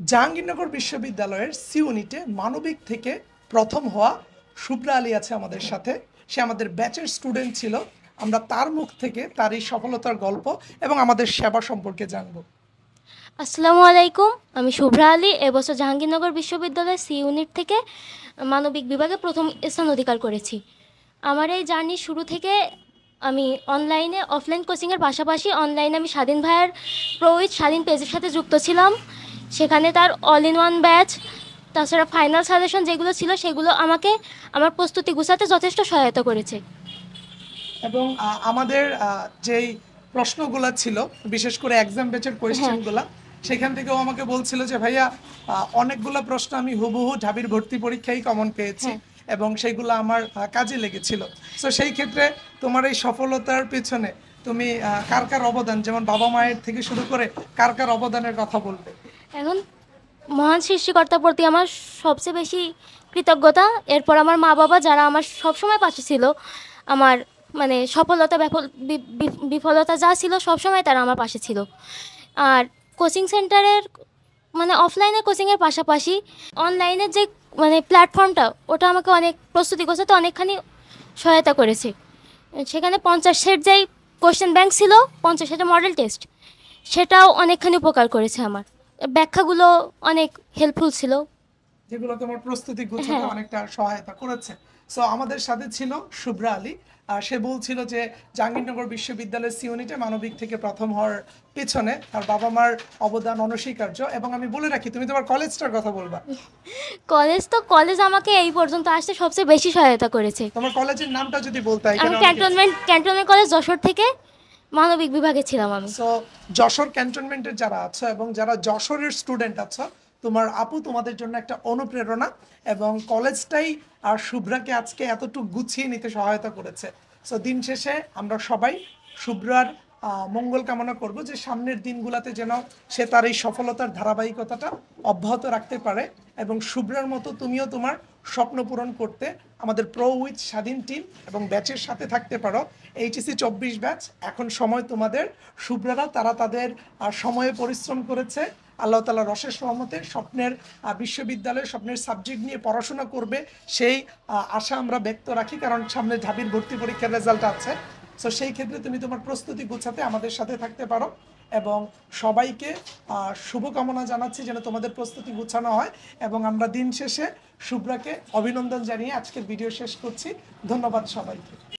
জাহাঙ্গীরনগর বিশ্ববিদ্যালয়ের সি ইউনিটে মানবিক থেকে প্রথম হওয়া শুভ্রা আলী আছে আমাদের সাথে। সে আমাদের ব্যাচের স্টুডেন্ট ছিল। আমরা তার মুখ থেকে তার এই সফলতার গল্প এবং আমাদের সেবা সম্পর্কে জানব। আসসালামু আলাইকুম, আমি শুভ্রা আলী, এবছর জাহাঙ্গীরনগর বিশ্ববিদ্যালয়ের সি ইউনিট থেকে মানবিক বিভাগে প্রথম স্থান অধিকার করেছি। আমার এই জার্নি শুরু থেকে আমি অনলাইনে, অফলাইন কোচিংয়ের পাশাপাশি অনলাইনে আমি স্বাধীন ভাইয়ের প্রো স্বাধীন পেজের সাথে যুক্ত ছিলাম। সেখানে তার অল ইন ওয়ান ব্যাচ তাছাড়া ফাইনাল সাজেশন যেগুলো ছিল সেগুলো আমাকে আমার প্রস্তুতি গুছাতে যথেষ্ট সহায়তা করেছে। এবং আমাদের যেই প্রশ্নগুলো ছিল বিশেষ করে এক্সাম ব্যাচের কোয়েশ্চেনগুলো সেখান থেকেও আমাকে বলছিল যে ভাইয়া অনেকগুলো প্রশ্ন আমি হুবহু ঢাবির ভর্তি পরীক্ষায় কমন পেয়েছি এবং সেইগুলো আমার কাজে লেগেছিল। তো সেই ক্ষেত্রে তোমার এই সফলতার পেছনে তুমি কার কার অবদান? যেমন বাবা মায়ের থেকে শুরু করে কার কার অবদানের কথা বলবে? এখন মহান সৃষ্টিকর্তার প্রতি আমার সবচেয়ে বেশি কৃতজ্ঞতা। এরপর আমার মা বাবা যারা আমার সবসময় পাশে ছিল, আমার মানে সফলতা বিফলতা যা ছিল সবসময় তারা আমার পাশে ছিল। আর কোচিং সেন্টারের মানে অফলাইনে কোচিংয়ের পাশাপাশি অনলাইনের যে মানে প্ল্যাটফর্মটা, ওটা আমাকে অনেক প্রস্তুতি গোছাতে অনেকখানি সহায়তা করেছে। সেখানে পঞ্চাশ সেট যেই কোশ্চেন ব্যাংক ছিল, পঞ্চাশ সেটের মডেল টেস্ট, সেটাও অনেকখানি উপকার করেছে আমার। ব্যাখ্যাগুলো অনেক হেল্পফুল ছিল। যেগুলো তোমার প্রস্তুতি গোছাতে হ্যাঁ। অনেকটা সহায়তা করেছে। সো আমাদের সাথে ছিল শুভ্রা আলী। আর সে বলছিল যে জাহাঙ্গীরনগর বিশ্ববিদ্যালয়ের সি ইউনিটে মানবিক থেকে প্রথম হওয়ার পেছনে তার বাবা মার অবদান অনস্বীকার্য। এবং আমি বলে রাখি তুমি তোমার কলেজটার কথা বলবা। কলেজ তো কলেজ আমাকে এই পর্যন্ত আসতে সবচেয়ে বেশি সহায়তা করেছে। তোমার কলেজের নামটা যদি বলতে আমি ক্যান্টনমেন্ট ক্যান্টনমেন্ট কলেজ যশোর থেকে মানবিক বিভাগে ছিলাম আমি। সো যশোর ক্যান্টনমেন্টের যারা আছো এবং যারা যশোরের স্টুডেন্ট আছো, তোমার আপু তোমাদের জন্য একটা অনুপ্রেরণা এবং কলেজটাই আর শুভ্রাকে আজকে এতটুকু গুছিয়ে নিতে সহায়তা করেছে। সো দিন শেষে আমরা সবাই শুভ্রার মঙ্গল কামনা করব যে সামনের দিনগুলোতে যেন সে তার এই সফলতার ধারাবাহিকতাটা অব্যাহত রাখতে পারে এবং শুভ্রার মতো তুমিও তোমার স্বপ্ন পূরণ করতে আমাদের প্রো উইথ স্বাধীন টিম এবং ব্যাচের সাথে থাকতে পারো। এইচএসি চব্বিশ ব্যাচ এখন সময় তোমাদের। শুভ্রারা, তারা তাদের সময়ে পরিশ্রম করেছে। আল্লাহ তালা রসের সহমতে স্বপ্নের বিশ্ববিদ্যালয়ে স্বপ্নের সাবজেক্ট নিয়ে পড়াশোনা করবে। সেই আশা আমরা ব্যক্ত রাখি, কারণ সামনে ঢাবির ভর্তি পরীক্ষার রেজাল্ট আছে। সো সেই ক্ষেত্রে তুমি তোমার প্রস্তুতি গুছাতে আমাদের সাথে থাকতে পারো এবং সবাইকে শুভকামনা জানাচ্ছি যেন তোমাদের প্রস্তুতি গুছানো হয় এবং আমরা দিন শেষে শুভ্রাকে অভিনন্দন জানিয়ে আজকের ভিডিও শেষ করছি। ধন্যবাদ সবাইকে।